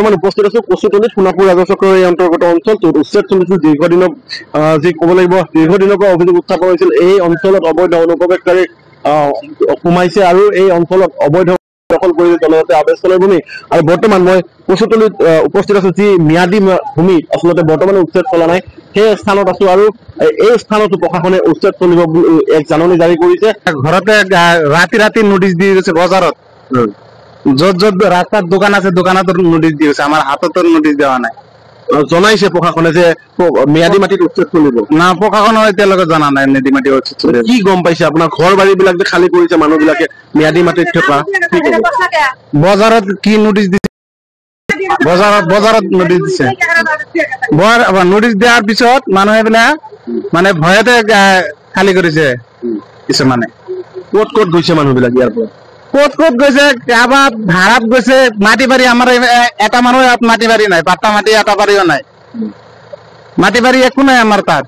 বৰ্তমান উপস্থিত আছো। কচুতলিত সোণাপুৰ ৰাজচক্ৰৰ এই অন্তৰ্গত অঞ্চল য'ত উচ্ছেদ চলিছিল দীৰ্ঘদিনৰ যি ক'ব লাগিব দীৰ্ঘদিনৰ পৰা অভিযোগ উত্থাপন হৈছিল। এই অঞ্চলত অবৈধ অনুপ্ৰৱেশকাৰী সোমাইছে আৰু এই অঞ্চলত অবৈধ দখল কৰিছে জনজাতীয় আৱেশস্থলৰ ভূমি। আৰু বৰ্তমান মই কচুতলিত উপস্থিত আছো যি ম্যাদী ভূমি। আচলতে বৰ্তমানে উচ্ছেদ চলা নাই। সেই স্থানত আছো আৰু এই স্থানতো প্ৰশাসনে উচ্ছেদ চলিব বুলি এক জাননী জাৰি কৰিছে। ঘৰতে ৰাতি ৰাতি নোটিচ দি গৈছে বজাৰত। য'ত য'ত ৰাস্তাত দোকান আছে দোকানত নোটিচ দি গৈছে আমাৰ হাততো নোটিচ দিয়া নাই। জনাইছে প্ৰশাসনে যে ম্যাদী মাটিত উচ্ছেদ চলিব না প্ৰশাসনৰ এতিয়ালৈকে জনা নাই নদী মাটি কি গম পাইছে? আপোনাৰ ঘৰ বাৰী বিলাক যে খালী কৰিছে মানুহ বিলাকে ম্যাদী মাটিত থকা? বজাৰত কি নোটিচ দিছে? বজাৰত বজাৰত নোটিচ দিছে। নোটিচ দিয়াৰ পিছত মানুহে বিলাক মানে ভয়তে খালী কৰিছে। কিছুমানে। ক'ত ক'ত গৈছে মানুহ বিলাক ইয়াৰ পৰা? ক'ত ক'ত গৈছে কাৰোবাৰ ভাড়াত গৈছে মাটি বাৰী আমাৰ এটা মানুহ মাটি বাৰী নাই পাট্টা মাটি এটা বাৰীও নাই। মাটি বাৰী একো নাই আমাৰ তাত।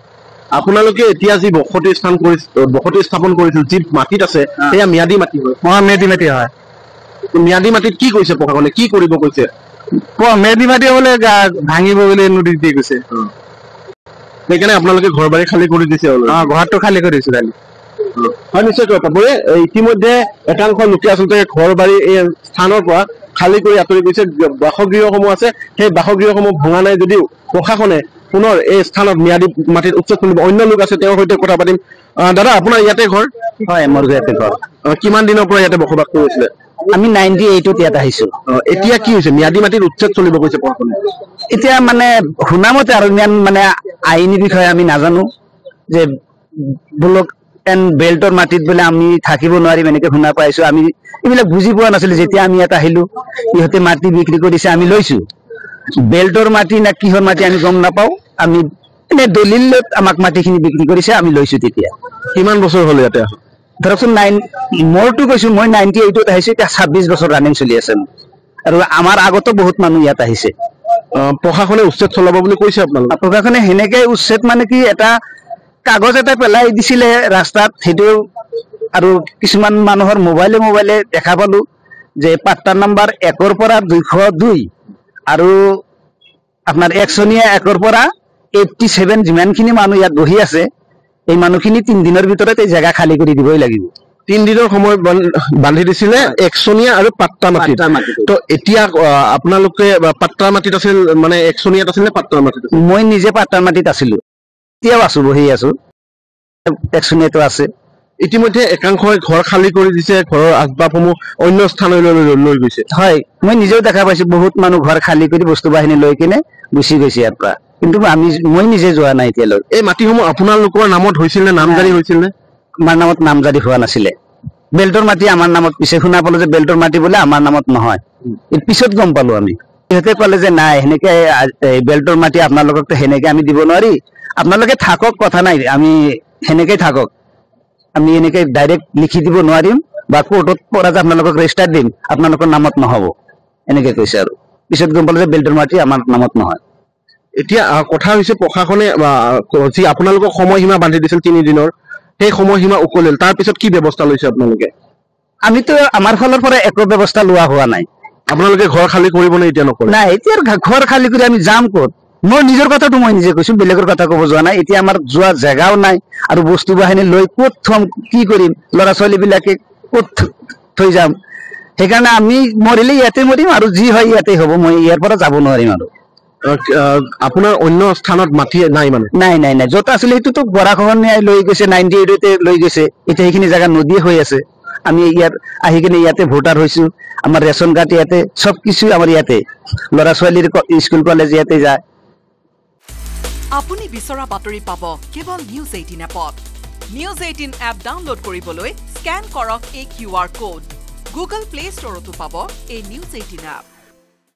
আপোনালোকে এতিয়া যি বসতি স্থান কৰি বসতি স্থাপন কৰিছিল যি মাটিত আছে সেয়া ম্যাদী মাটি হয়। মই মেডি মাটি হয়। ম্যাদী মাটিত কি কৈছে প্ৰশাসনে? কি কৰিব কৈছে? মেডি মাটি বোলে ভাঙিব বুলি নোটিচ দি গৈছে। সেইকাৰণে আপোনালোকে ঘৰ বাৰী খালী কৰি দিছে অ ঘৰটো খালী কৰিছো কালি হয় নিশ্চয়কৈ এ, ইতিমধ্যে একাংশ লোকে আচলতে ঘৰ বাৰী এই স্থানৰ পৰা খালী কৰি আঁতৰি গৈছে। বাসগৃহসমূহ আছে। সেই বাসগৃহসমূহ ভঙা নাই যদিও প্ৰশাসনে পুনৰ এই স্থানত ম্যাদী মাটিত উচ্ছেদ চলিব অন্য লোক আছে তেওঁৰ সৈতে কথা পাতিম। দাদা আপোনাৰ ইয়াতে ঘৰ? হয় মোৰ ইয়াতে ঘৰ। কিমান দিনৰ পৰা ইয়াতে বসবাস কৰিছিলে? আমি নাইনটি এইটত ইয়াত আহিছো। আহ, এতিয়া কি হৈছে? ম্যাদী মাটিত উচ্ছেদ চলিব কৈছে প্ৰশাসনে এতিয়া মানে শুনামতে আৰু ইমান মানে আইনী বিষয়ে আমি নাজানো যে ব্লক এণ্ড বেল্টৰ মাটিত বোলে আমি থাকিব নোৱাৰিম এনেকে শুনা পাইছো। আমি এইবিলাক বুজি পোৱা নাছিলো যেতিয়া আমি ইয়াত আহিলো ইহঁতে মাটি বিক্ৰী কৰিছে আমি লৈছো। বেল্টৰ মাটি না কিহৰ মাটি আমি গম নাপাওঁ। আমি এনে দলিলত আমাক মাটিখিনি বিক্ৰী কৰিছে আমি লৈছো তেতিয়া। কিমান বছৰ হ'ল ইয়াতে? ধৰকচোন নাইন মোৰতো কৈছো মই নাইনটি এইটত আহিছো এতিয়া ছাব্বিছ বছৰ ৰানিং চলি আছে। আৰু আমাৰ আগতো বহুত মানুহ ইয়াত আহিছে। আহ, প্ৰশাসনে উচ্ছেদ চলাব বুলি কৈছে আপোনালোকে? প্ৰশাসনে সেনেকে উচ্ছেদ মানে কি এটা কাগজ এটা পেলাই দিছিলে ৰাস্তাত সেইটো আৰু কিছুমান মানুহৰ মোবাইলে মোবাইলে দেখা পালো যে পাট্টা নাম্বাৰ একৰ পৰা দুইশ দুই আৰু আপোনাৰ একচনীয়া একৰ পৰা এইটটি ছেভেন যিমানখিনি মানুহ ইয়াত বহি আছে এই মানুহখিনি তিনিদিনৰ ভিতৰত এই জেগা খালী কৰি দিবই লাগিব। তিনদিনৰ সময় বান- বান্ধি দিছিলে একচনীয়া আৰু পাট্টা মাটিত। পাট্টা মাটিত। তো এতিয়া আপোনালোকে পাট্টা মাটিত আছিল মানে একচনীয়াত আছিল নে পাট্টাৰ মাটিত মই নিজে পাট্টাৰ মাটিত আছিলো। এতিয়াও আছো বহি আছো। একচনীয়াটো আছে। ইতিমধ্যে একাংশই ঘৰ খালী কৰি দিছে ঘৰৰ আচবাবসমূহ অন্য স্থানলৈ লৈ- গৈছে। হয় মই নিজেও দেখা পাইছো বহুত মানুহ ঘৰ খালী কৰি বস্তু বাহিনী লৈ কিনে গুচি গৈছে ইয়াৰ পৰা। কিন্তু আমি মই নিজে যোৱা নাই এতিয়ালৈ। এই মাটিসমূহ আপোনালোকৰ নামত হৈছিল নে নামজাৰি হৈছিল নে? আমাৰ নামত নামজাৰি হোৱা নাছিলে। বেল্টৰ মাটি আমাৰ নামত পিছে শুনা পালো যে বেল্টৰ মাটি বোলে আমাৰ নামত নহয়। পিছত গম পালো আমি। সিহঁতে ক'লে যে নাই সেনেকে বেল্টৰ মাটি আপোনালোককতো সেনেকে আমি দিব নোৱাৰি। আপোনালোকে থাকক কথা নাই। আমি সেনেকে থাকক। আমি এনেকে ডাইৰেক্ট লিখি দিব নোৱাৰিম বা কোৰ্টত পৰা যে আপোনালোকক ৰেজিষ্টাৰ দিম আপোনালোকৰ নামত নহব। এনেকে কৈছে আৰু। পিছত গম পালো যে বেল্টৰ মাটি আমাৰ নামত নহয়। এতিয়া কথা হৈছে প্ৰশাসনে যি আপোনালোকক সময়সীমা বান্ধি দিছিল তিনিদিনৰ সেই সময়সীমা উকলিল। তাৰ পিছত কি ব্যৱস্থা লৈছে আপোনালোকে? আমিতো আমাৰ ফালৰ পৰা একো ব্যৱস্থা লোৱা হোৱা নাই। আপোনালোকে ঘৰ খালী কৰিবনে এতিয়া নকৰে? নাই এতিয়া ঘৰ খালী কৰি আমি যাম ক'ত? মই নিজৰ কথাটো মই নিজে কৈছো বেলেগৰ কথা ক'ব যোৱা নাই। এতিয়া আমাৰ যোৱা জেগাও নাই আৰু বস্তু বাহিনী লৈ ক'ত থম কি কৰিম? ল'ৰা ছোৱালী বিলাকে ক'ত থ- যাম? সেইকাৰণে আমি মৰিলে ইয়াতে মৰিম আৰু যি হয় ইয়াতে হ'ব মই ইয়াৰ পৰা যাব নোৱাৰিম আৰু। আপোনাৰ অন্য স্থানত মাটি নাই মানে? নাই নাই নাই। য'ত আছিলে সেইটোতো গৰাখহনীয়াই লৈ গৈছে নাইনটি এইটতে লৈ গৈছে। এতিয়া সেইখিনি জেগা নদী হৈ আছে। আমি ইয়াত আহি কিনে ইয়াতে ভোটাৰ হৈছো আমাৰ ৰেচন কাৰ্ড ইয়াতে চব কিছু আমাৰ ইয়াতে। ছোৱালীৰ ক- স্কুল কলেজ ইয়াতে যায়। আপুনি বিচৰা বাতৰি পাব কেৱল নিউজ এইটিন এপত। নিউজ এইটিন এপ ডাউনলোড কৰিবলৈ স্কেন কৰক এই Q R code. Google Play ষ্টৰতো পাব এই নিউজ এইটিন এপ।